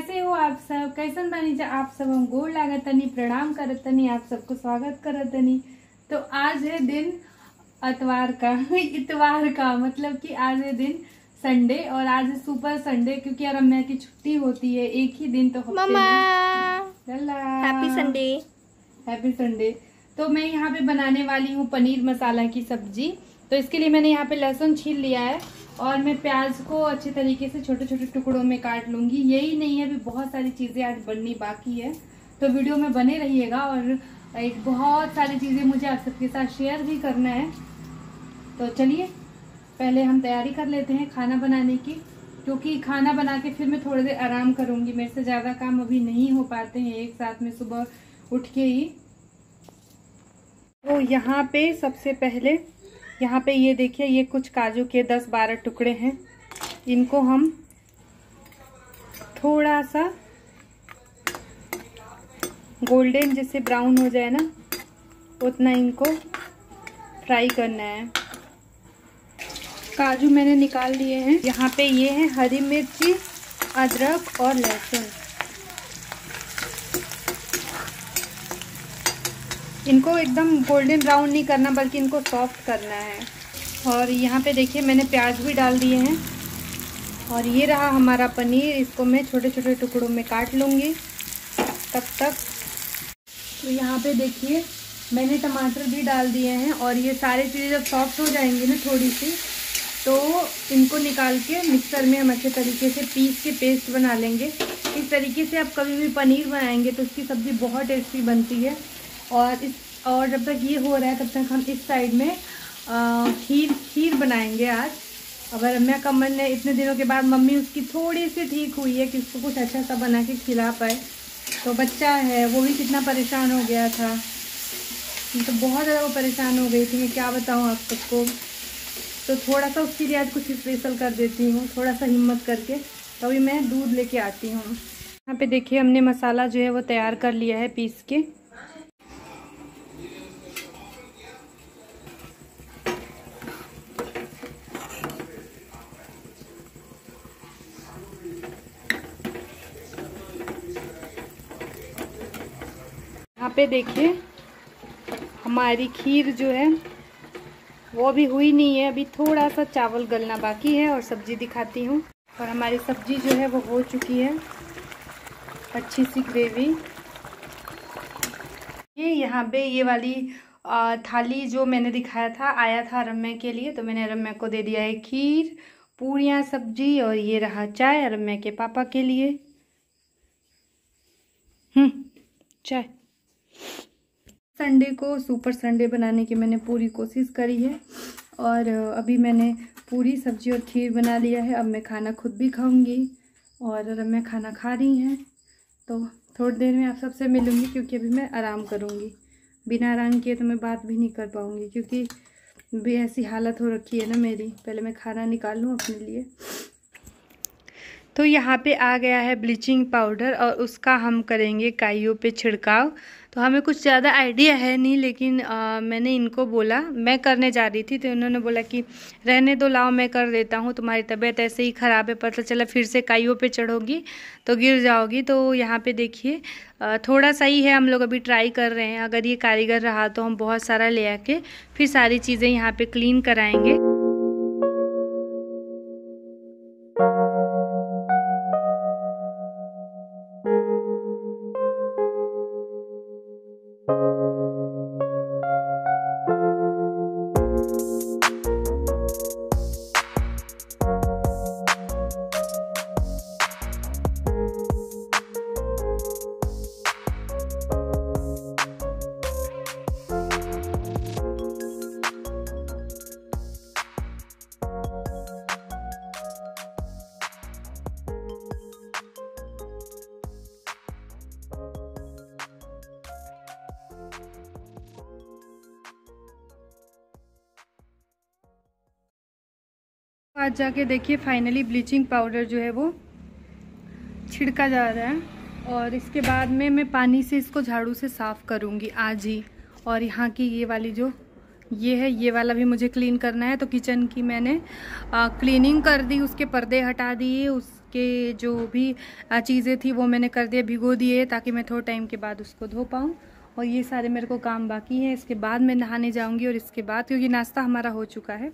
कैसे हो आप सब? कैसन बनी जा आप सब हम गोड़ लागत तनी प्रणाम करत तनी आप सबको स्वागत करत तनी। तो आज है दिन अतवार का इतवार का मतलब कि आज है दिन संडे और आज है सुपर संडे क्योंकि यार रम्या की छुट्टी होती है एक ही दिन तो हैप्पी संडे हैप्पी संडे तो मैं यहाँ पे बनाने वाली हूँ पनीर मसाला की सब्ज़ी। तो इसके लिए मैंने यहाँ पे लहसुन छील लिया है। और मैं प्याज को अच्छे तरीके से छोटे छोटे टुकड़ों में काट लूँगी। यही नहीं है, अभी बहुत सारी चीज़ें आज बननी बाकी है। तो वीडियो में बने रहिएगा और एक बहुत सारी चीज़ें मुझे आप सबके साथ शेयर भी करना है। तो चलिए, पहले हम तैयारी कर लेते हैं खाना बनाने की। क्योंकि खाना बना के फिर मैं थोड़ी देर आराम करूँगी। मेरे से ज़्यादा काम अभी नहीं हो पाते हैं, एक साथ में सुबह उठ के ही। तो यहाँ पे सबसे पहले यहाँ पे ये देखिए, ये कुछ काजू के दस बारह टुकड़े हैं। इनको हम थोड़ा सा गोल्डन जैसे ब्राउन हो जाए ना, उतना इनको फ्राई करना है। काजू मैंने निकाल लिए हैं। यहाँ पे ये है हरी मिर्ची, अदरक और लहसुन। इनको एकदम गोल्डन ब्राउन नहीं करना, बल्कि इनको सॉफ्ट करना है। और यहाँ पे देखिए, मैंने प्याज भी डाल दिए हैं। और ये रहा हमारा पनीर। इसको मैं छोटे छोटे टुकड़ों में काट लूँगी। तब तक। तो यहाँ पे देखिए, मैंने टमाटर भी डाल दिए हैं। और ये सारी चीज़ें जब सॉफ्ट हो जाएँगी ना थोड़ी सी तो इनको निकाल के मिक्सर में हम अच्छे तरीके से पीस के पेस्ट बना लेंगे। इस तरीके से आप कभी भी पनीर बनाएँगे तो उसकी सब्ज़ी बहुत टेस्टी बनती है। और इस, और जब तक ये हो रहा है, तब तक हम इस साइड में खीर खीर बनाएँगे आज। अगर रम्या का मन है, इतने दिनों के बाद मम्मी उसकी थोड़ी सी ठीक हुई है कि उसको कुछ अच्छा सा बना के खिला पाए तो बच्चा है, वो भी कितना परेशान हो गया था। तो बहुत ज़्यादा वो परेशान हो गई थी मैं क्या बताऊँ आप सबको। तो थोड़ा सा उसके लिए आज कुछ स्पेशल कर देती हूँ, थोड़ा सा हिम्मत करके। तो अभी मैं दूध लेके आती हूँ। यहाँ पे देखिए, हमने मसाला जो है वो तैयार कर लिया है पीस के। यहाँ पे देखिए, हमारी खीर जो है, वो अभी हुई नहीं है। अभी थोड़ा सा चावल गलना बाकी है और सब्ज़ी दिखाती हूँ। और हमारी सब्ज़ी जो है, वो हो चुकी है अच्छी सी ग्रेवी। ये यहाँ पे ये वाली थाली जो मैंने दिखाया था, आया था रम्या के लिए तो मैंने रम्या को दे दिया है खीर पूरियाँ सब्ज़ी और ये रहा चाय रम्या के पापा के लिए। हम्म चाय। संडे को सुपर संडे बनाने की मैंने पूरी कोशिश करी है। और अभी मैंने पूरी सब्ज़ी और खीर बना लिया है। अब मैं खाना खुद भी खाऊँगी। और अब मैं खाना खा रही हैं तो थोड़ी देर में आप सबसे मिलूँगी, क्योंकि अभी मैं आराम करूँगी। बिना आराम किए तो मैं बात भी नहीं कर पाऊँगी, क्योंकि भी ऐसी हालत हो रखी है ना मेरी। पहले मैं खाना निकाल लूँ अपने लिए। तो यहाँ पे आ गया है ब्लीचिंग पाउडर और उसका हम करेंगे काइयों पे छिड़काव। तो हमें कुछ ज़्यादा आइडिया है नहीं लेकिन आ, मैंने इनको बोला। मैं करने जा रही थी तो इन्होंने बोला कि रहने दो लाओ मैं कर देता हूँ तुम्हारी तबीयत ऐसे ही ख़राब है पता चला फिर से काइयों पे चढ़ोगी तो गिर जाओगी। तो यहाँ पे देखिए थोड़ा सा ही है हम लोग अभी ट्राई कर रहे हैं। अगर ये कारीगर रहा तो हम बहुत सारा ले आके फिर सारी चीज़ें यहाँ पर क्लीन कराएँगे। आज जाके देखिए फाइनली ब्लीचिंग पाउडर जो है वो छिड़का जा रहा है। और इसके बाद में मैं पानी से इसको झाड़ू से साफ़ करूँगी आज ही। और यहाँ की ये वाली जो ये है ये वाला भी मुझे क्लीन करना है। तो किचन की मैंने आ, क्लीनिंग कर दी उसके पर्दे हटा दिए उसके जो भी चीज़ें थी वो मैंने कर दिया भिगो दिए ताकि मैं थोड़े टाइम के बाद उसको धो पाऊँ। और ये सारे मेरे को काम बाकी है। इसके बाद मैं नहाने जाऊँगी और इसके बाद क्योंकि नाश्ता हमारा हो चुका है।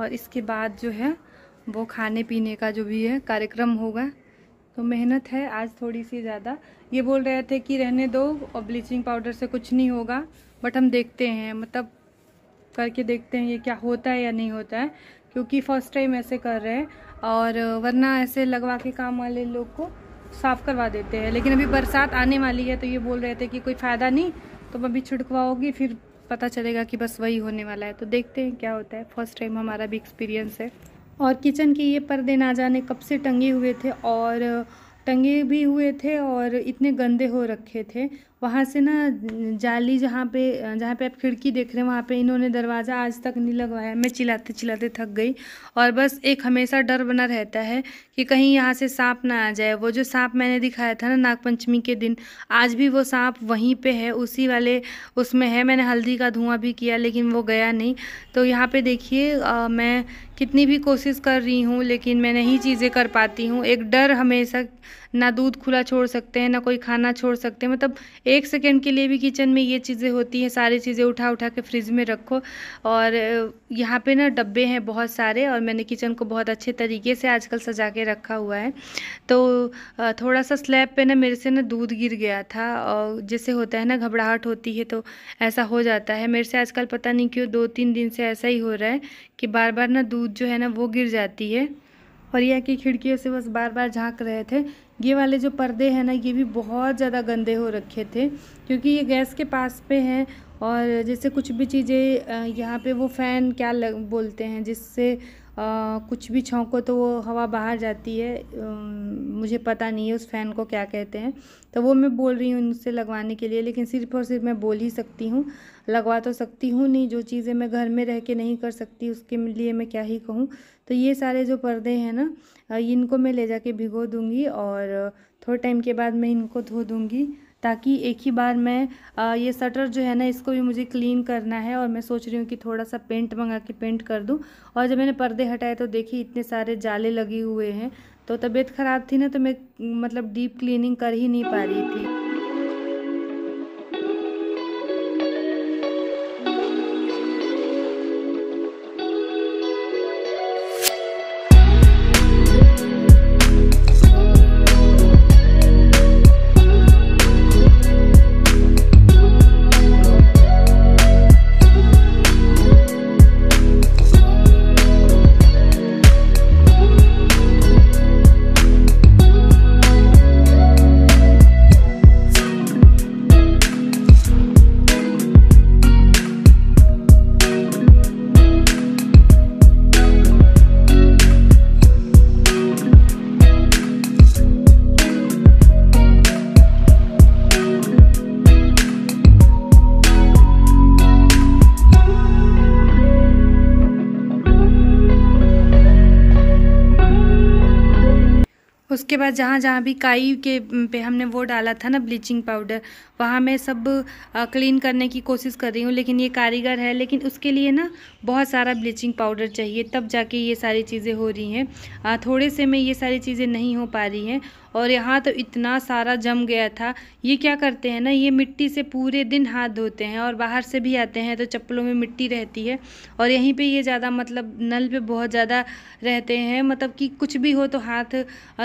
और इसके बाद जो है, वो खाने पीने का जो भी है, कार्यक्रम होगा। तो मेहनत है आज थोड़ी सी ज़्यादा। ये बोल रहे थे कि रहने दो और ब्लीचिंग पाउडर से कुछ नहीं होगा बट हम देखते हैं मतलब करके देखते हैं ये क्या होता है या नहीं होता है, क्योंकि फ़र्स्ट टाइम ऐसे कर रहे हैं। और वरना ऐसे लगवा के काम वाले लोग को साफ़ करवा देते हैं। लेकिन अभी बरसात आने वाली है तो ये बोल रहे थे कि कोई फ़ायदा नहीं तो अभी छिड़कवाओगी फिर पता चलेगा कि बस वही होने वाला है। तो देखते हैं क्या होता है। फ़र्स्ट टाइम हमारा भी एक्सपीरियंस है। और किचन के ये पर्दे ना जाने कब से टंगे हुए थे और टंगे भी हुए थे और इतने गंदे हो रखे थे। वहाँ से ना, जाली जहाँ पे जहाँ पे आप खिड़की देख रहे हैं, वहाँ पे इन्होंने दरवाज़ा आज तक नहीं लगवाया। मैं चिल्लाते चिल्लाते थक गई और बस एक हमेशा डर बना रहता है कि कहीं यहाँ से सांप ना आ जाए। वो जो सांप मैंने दिखाया था ना, नागपंचमी के दिन, आज भी वो सांप वहीं पे है, उसी वाले उसमें है। मैंने हल्दी का धुआँ भी किया, लेकिन वो गया नहीं। तो यहाँ पर देखिए मैं कितनी भी कोशिश कर रही हूँ, लेकिन मैं नहीं चीज़ें कर पाती हूँ। एक डर हमेशा ना दूध खुला छोड़ सकते हैं, ना कोई खाना छोड़ सकते हैं। मतलब एक सेकेंड के लिए भी किचन में ये चीज़ें होती हैं, सारी चीज़ें उठा उठा के फ्रिज में रखो। और यहाँ पे ना डब्बे हैं बहुत सारे और मैंने किचन को बहुत अच्छे तरीके से आजकल सजा के रखा हुआ है। तो थोड़ा सा स्लैब पे ना मेरे से ना दूध गिर गया था और जैसे होता है ना घबराहट होती है तो ऐसा हो जाता है। मेरे से आजकल पता नहीं क्यों दो तीन दिन से ऐसा ही हो रहा है कि बार बार ना दूध जो है ना वो गिर जाती है। और यह की खिड़कियों से बस बार बार झाँक रहे थे। ये वाले जो पर्दे हैं ना, ये भी बहुत ज़्यादा गंदे हो रखे थे, क्योंकि ये गैस के पास पे हैं और जैसे कुछ भी चीज़ें यहाँ पे वो फ़ैन क्या लग बोलते हैं, जिससे कुछ भी छौंको तो वो हवा बाहर जाती है। मुझे पता नहीं है उस फ़ैन को क्या कहते हैं। तो वो मैं बोल रही हूँ उनसे लगवाने के लिए, लेकिन सिर्फ़ और सिर्फ़ मैं बोल ही सकती हूँ। लगवा तो सकती हूँ नहीं, जो चीज़ें मैं घर में रह के नहीं कर सकती, उसके लिए मैं क्या ही कहूँ। तो ये सारे जो पर्दे हैं ना इनको मैं ले जाके भिगो दूँगी और थोड़े टाइम के बाद मैं इनको धो दूँगी। ताकि एक ही बार मैं आ, ये शटर जो है ना इसको भी मुझे क्लीन करना है और मैं सोच रही हूँ कि थोड़ा सा पेंट मंगा के पेंट कर दूँ। और जब मैंने पर्दे हटाए तो देखिए इतने सारे जाले लगे हुए हैं। तो तबीयत ख़राब थी ना तो मैं मतलब डीप क्लीनिंग कर ही नहीं पा रही थी। उसके बाद जहाँ जहाँ भी काई के पे हमने वो डाला था ना ब्लीचिंग पाउडर वहाँ मैं सब क्लीन करने की कोशिश कर रही हूँ, लेकिन ये कारीगर है, लेकिन उसके लिए ना बहुत सारा ब्लीचिंग पाउडर चाहिए, तब जाके ये सारी चीज़ें हो रही हैं। थोड़े से में ये सारी चीज़ें नहीं हो पा रही हैं और यहाँ तो इतना सारा जम गया था। ये क्या करते हैं ना ये मिट्टी से पूरे दिन हाथ धोते हैं और बाहर से भी आते हैं तो चप्पलों में मिट्टी रहती है और यहीं पे ये ज़्यादा मतलब नल पे बहुत ज़्यादा रहते हैं। मतलब कि कुछ भी हो तो हाथ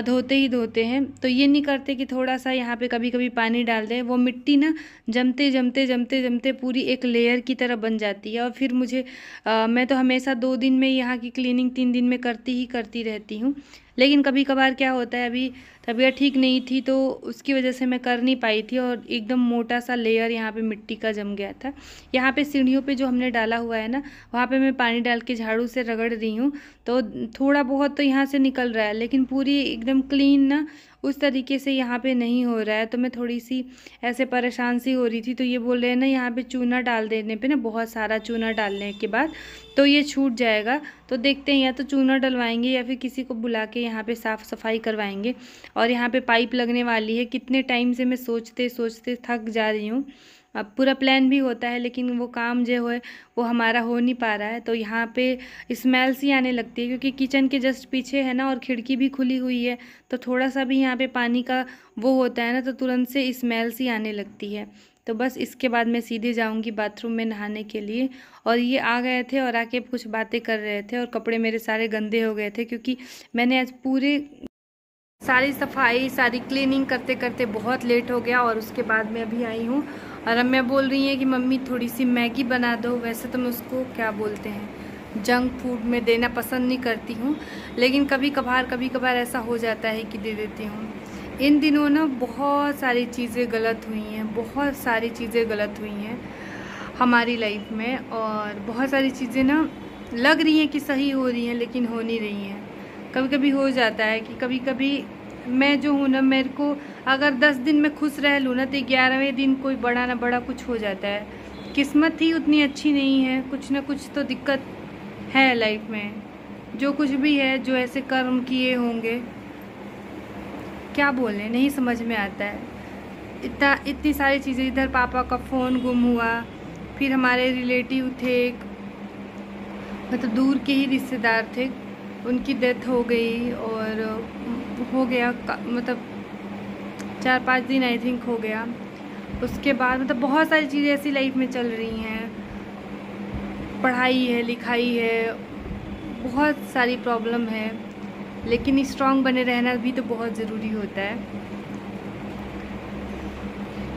धोते ही धोते हैं। तो ये नहीं करते कि थोड़ा सा यहाँ पे कभी कभी पानी डाल दें। वो मिट्टी ना जमते जमते जमते जमते पूरी एक लेयर की तरह बन जाती है और फिर मुझे आ, मैं तो हमेशा दो दिन में यहाँ की क्लीनिंग तीन दिन में करती ही करती रहती हूँ। लेकिन कभी कभार क्या होता है, अभी तबीयत ठीक नहीं थी तो उसकी वजह से मैं कर नहीं पाई थी और एकदम मोटा सा लेयर यहाँ पे मिट्टी का जम गया था। यहाँ पे सीढ़ियों पे जो हमने डाला हुआ है ना, वहाँ पे मैं पानी डाल के झाड़ू से रगड़ रही हूँ। तो थोड़ा बहुत तो यहाँ से निकल रहा है, लेकिन पूरी एकदम क्लीन ना, उस तरीके से यहाँ पे नहीं हो रहा है। तो मैं थोड़ी सी ऐसे परेशान सी हो रही थी तो ये बोल रहे हैं ना, यहाँ पे चूना डाल देने पे ना, बहुत सारा चूना डालने के बाद तो ये छूट जाएगा। तो देखते हैं, या तो चूना डलवाएँगे या फिर किसी को बुला के यहाँ पे साफ़ सफ़ाई करवाएँगे। और यहाँ पे पाइप लगने वाली है, कितने टाइम से मैं सोचते सोचते थक जा रही हूँ। अब पूरा प्लान भी होता है, लेकिन वो काम जो है, वो हमारा हो नहीं पा रहा है। तो यहाँ पे स्मेल सी आने लगती है, क्योंकि किचन के जस्ट पीछे है ना, और खिड़की भी खुली हुई है। तो थोड़ा सा भी यहाँ पे पानी का वो होता है ना तो तुरंत से स्मेल सी आने लगती है। तो बस इसके बाद मैं सीधे जाऊँगी बाथरूम में नहाने के लिए। और ये आ गए थे और आके कुछ बातें कर रहे थे, और कपड़े मेरे सारे गंदे हो गए थे, क्योंकि मैंने आज पूरे सारी सफ़ाई, सारी क्लीनिंग करते करते बहुत लेट हो गया, और उसके बाद मैं अभी आई हूँ। और मैं बोल रही है कि मम्मी, थोड़ी सी मैगी बना दो। वैसे तो मैं उसको क्या बोलते हैं जंक फ़ूड में देना पसंद नहीं करती हूँ। लेकिन कभी कभार कभी कभार ऐसा हो जाता है कि दे देती हूँ। इन दिनों ना बहुत सारी चीज़ें गलत हुई हैं, बहुत सारी चीज़ें गलत हुई हैं हमारी लाइफ में। और बहुत सारी चीज़ें ना लग रही हैं कि सही हो रही हैं, लेकिन हो नहीं रही हैं। कभी कभी हो जाता है कि कभी कभी मैं जो हूँ ना, मेरे को अगर दस दिन में खुश रह लूँ ना तो ग्यारहवें दिन कोई बड़ा ना बड़ा कुछ हो जाता है। किस्मत ही उतनी अच्छी नहीं है, कुछ ना कुछ तो दिक्कत है लाइफ में। जो कुछ भी है, जो ऐसे कर्म किए होंगे, क्या बोलें, नहीं समझ में आता है। इतना, इतनी सारी चीज़ें, इधर पापा का फ़ोन गुम हुआ, फिर हमारे रिलेटिव थे एक मतलब तो दूर के ही रिश्तेदार थे, उनकी डेथ हो गई और हो गया मतलब चार पाँच दिन आई थिंक हो गया। उसके बाद मतलब बहुत सारी चीज़ें ऐसी लाइफ में चल रही हैं। पढ़ाई है, लिखाई है, बहुत सारी प्रॉब्लम है। लेकिन स्ट्रांग बने रहना भी तो बहुत ज़रूरी होता है।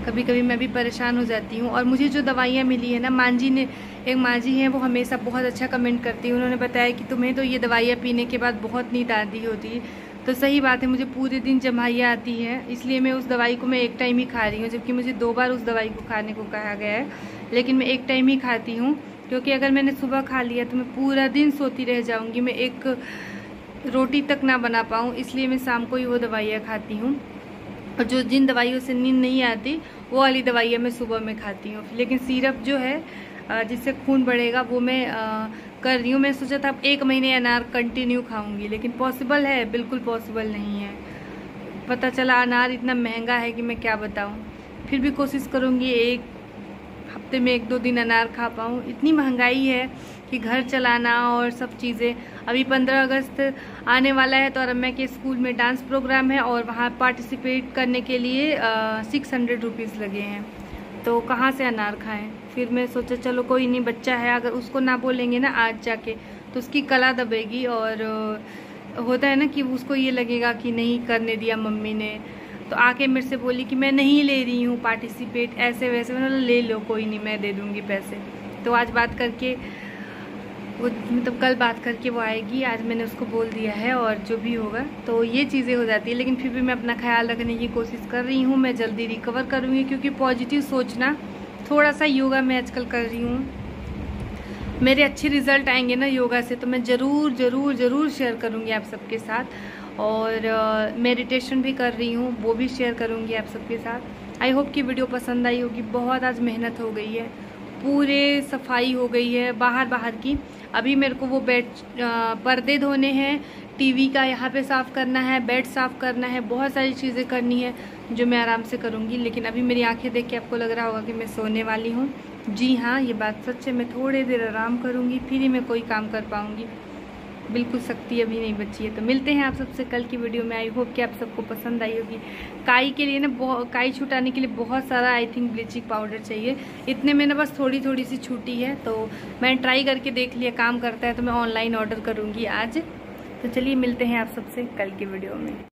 कभी कभी मैं भी परेशान हो जाती हूँ और मुझे जो दवाइयाँ मिली है ना, मांझी ने, एक मांझी हैं, वो हमेशा बहुत अच्छा कमेंट करती है। उन्होंने बताया कि तुम्हें तो ये दवाइयाँ पीने के बाद बहुत नींद आती होती। तो सही बात है, मुझे पूरे दिन जमाइया आती है। इसलिए मैं उस दवाई को मैं एक टाइम ही खा रही हूँ, जबकि मुझे दो बार उस दवाई को खाने को कहा गया है। लेकिन मैं एक टाइम ही खाती हूँ, क्योंकि अगर मैंने सुबह खा लिया तो मैं पूरा दिन सोती रह जाऊँगी, मैं एक रोटी तक ना बना पाऊँ, इसलिए मैं शाम को ही वो दवाइयाँ खाती हूँ। और जो जिन दवाइयों से नींद नहीं आती, वो वाली दवाइयाँ मैं सुबह में खाती हूँ। लेकिन सिरप जो है जिससे खून बढ़ेगा, वो मैं कर रही हूँ। मैं सोचा था एक महीने अनार कंटिन्यू खाऊँगी, लेकिन पॉसिबल है, बिल्कुल पॉसिबल नहीं है। पता चला अनार इतना महँगा है कि मैं क्या बताऊँ। फिर भी कोशिश करूँगी एक हफ़्ते में एक दो दिन अनार खा पाऊँ। इतनी महँगाई है कि घर चलाना और सब चीज़ें। अभी पंद्रह अगस्त आने वाला है तो रम्या के स्कूल में डांस प्रोग्राम है और वहाँ पार्टिसिपेट करने के लिए सिक्स हंड्रेड रुपीज़ लगे हैं। तो कहाँ से अनार खाएँ? फिर मैं सोचा, चलो कोई नहीं, बच्चा है, अगर उसको ना बोलेंगे ना आज जाके तो उसकी कला दबेगी और होता है ना कि उसको ये लगेगा कि नहीं, करने दिया मम्मी ने। तो आके मेरे से बोली कि, मैं नहीं ले रही हूँ पार्टिसिपेट ऐसे वैसे। मैंने ले लो, कोई नहीं, मैं दे दूँगी पैसे। तो आज बात करके, वो मतलब कल बात करके वो आएगी, आज मैंने उसको बोल दिया है और जो भी होगा तो ये चीज़ें हो जाती है। लेकिन फिर भी मैं अपना ख्याल रखने की कोशिश कर रही हूँ, मैं जल्दी रिकवर करूँगी, क्योंकि पॉजिटिव सोचना थोड़ा सा योगा मैं आजकल कर रही हूँ। मेरे अच्छे रिज़ल्ट आएँगे ना योगा से तो मैं ज़रूर ज़रूर ज़रूर शेयर करूँगी आप सबके साथ। और मेडिटेशन भी कर रही हूँ, वो भी शेयर करूँगी आप सबके साथ। आई होप कि वीडियो पसंद आई होगी। बहुत आज मेहनत हो गई है। पूरे सफ़ाई हो गई है बाहर बाहर की। अभी मेरे को वो बेड पर्दे धोने हैं। टीवी का यहाँ पे साफ़ करना है बेड साफ़ करना है। बहुत सारी चीज़ें करनी है। जो मैं आराम से करूँगी, लेकिन अभी मेरी आँखें देख के आपको लग रहा होगा कि मैं सोने वाली हूँ। जी हाँ ये बात सच है, मैं थोड़ी देर आराम करूँगी, फिर ही मैं कोई काम कर पाऊँगी। बिल्कुल शक्ति अभी नहीं बची है। तो मिलते हैं आप सबसे कल की वीडियो में। आई होप कि आप सबको पसंद आई होगी। काई के लिए ना काई छुटाने के लिए बहुत सारा आई थिंक ब्लीचिंग पाउडर चाहिए। इतने में ना बस थोड़ी थोड़ी सी छूटी है तो मैंने ट्राई करके देख लिया, काम करता है तो मैं ऑनलाइन ऑर्डर करूँगी आज। तो चलिए मिलते हैं आप सबसे कल की वीडियो में।